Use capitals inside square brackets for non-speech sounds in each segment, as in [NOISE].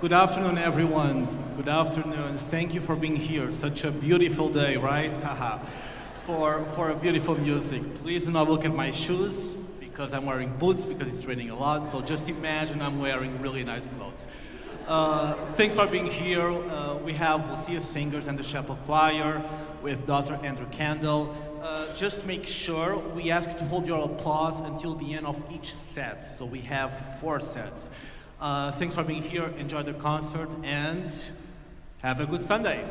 Good afternoon, everyone. Good afternoon. Thank you for being here. Such a beautiful day, right? [LAUGHS] Haha. for, for a beautiful music. Please do not look at my shoes because I'm wearing boots because it's raining a lot. So just imagine I'm wearing really nice clothes. Uh, thanks for being here. Uh, we have Lucia Singers and the Chapel Choir with Dr. Andrew Kendall. Uh, just make sure we ask you to hold your applause until the end of each set. So we have four sets. Uh, thanks for being here. Enjoy the concert and have a good Sunday.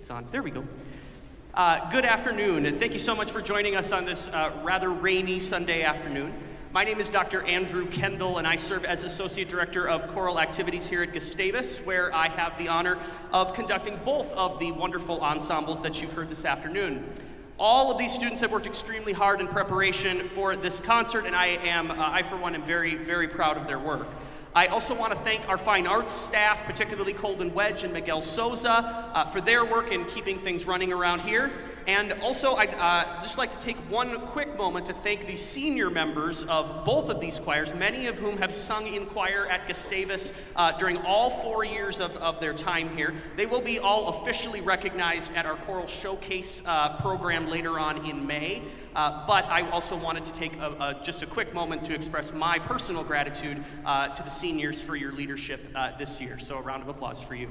It's on. There we go. Uh, good afternoon, and thank you so much for joining us on this uh, rather rainy Sunday afternoon. My name is Dr. Andrew Kendall, and I serve as Associate Director of Choral Activities here at Gustavus, where I have the honor of conducting both of the wonderful ensembles that you've heard this afternoon. All of these students have worked extremely hard in preparation for this concert, and I am, uh, I for one, am very, very proud of their work. I also want to thank our fine arts staff, particularly Colden Wedge and Miguel Souza, uh, for their work in keeping things running around here. And also, I'd uh, just like to take one quick moment to thank the senior members of both of these choirs, many of whom have sung in choir at Gustavus uh, during all four years of, of their time here. They will be all officially recognized at our choral showcase uh, program later on in May. Uh, but I also wanted to take a, a, just a quick moment to express my personal gratitude uh, to the seniors for your leadership uh, this year. So a round of applause for you.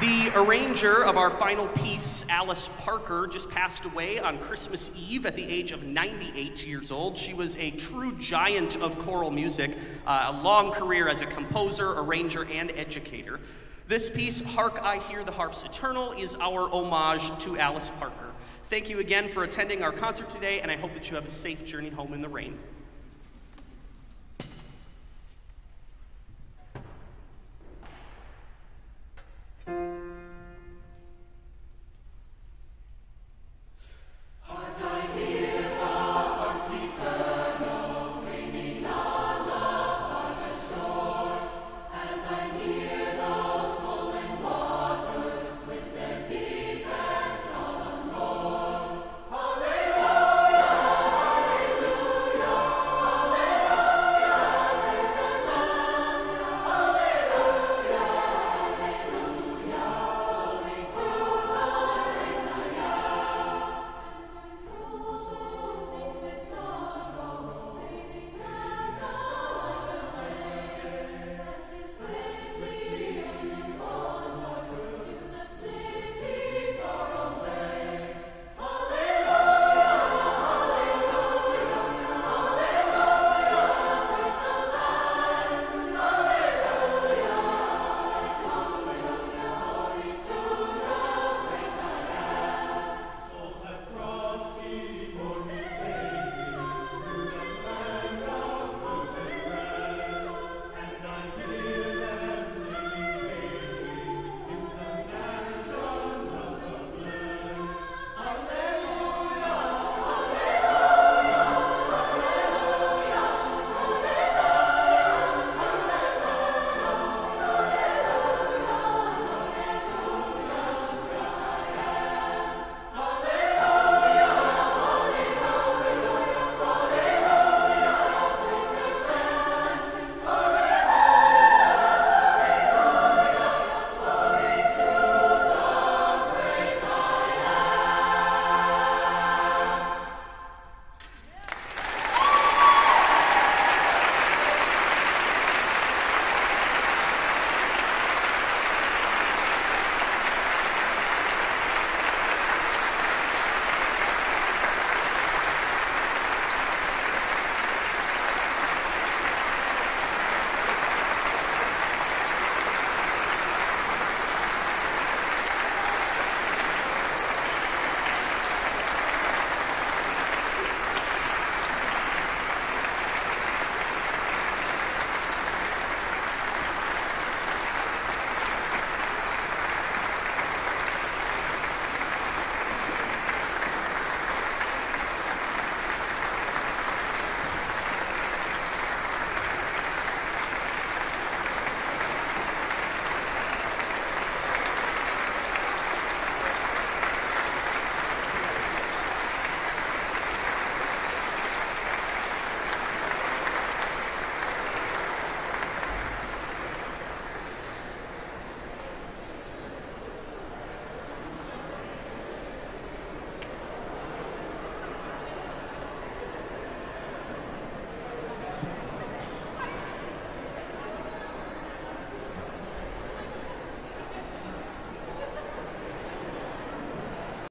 The arranger of our final piece, Alice Parker, just passed away on Christmas Eve at the age of 98 years old. She was a true giant of choral music, uh, a long career as a composer, arranger, and educator. This piece, Hark I Hear the Harps Eternal, is our homage to Alice Parker. Thank you again for attending our concert today, and I hope that you have a safe journey home in the rain.